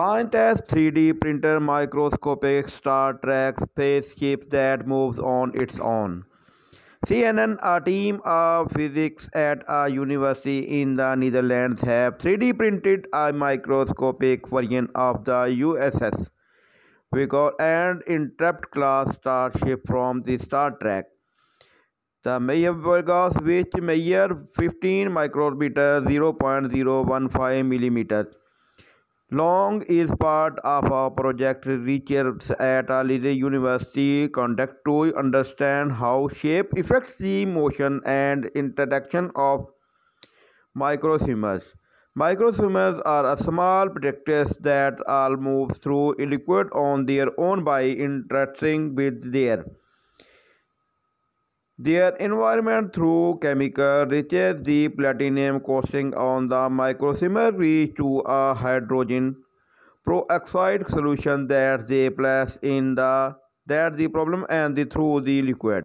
Scientists 3D printer microscopic Star Trek spaceship that moves on its own. CNN, a team of physics at a university in the Netherlands, have 3D printed a microscopic version of the USS Voyager and Intrepid class starship from the Star Trek. The mayor Voyagers, which measure 15 micrometers (0.015 millimeters) Long is part of a project research at a university conduct to understand how shape affects the motion and interaction of microswimmers. Microswimmers are a small particles that all move through liquid on their own by interacting with their their environment through chemical reaches the platinum coating on the microswimmer reach to a hydrogen peroxide solution that they place in the that the problem and the through the liquid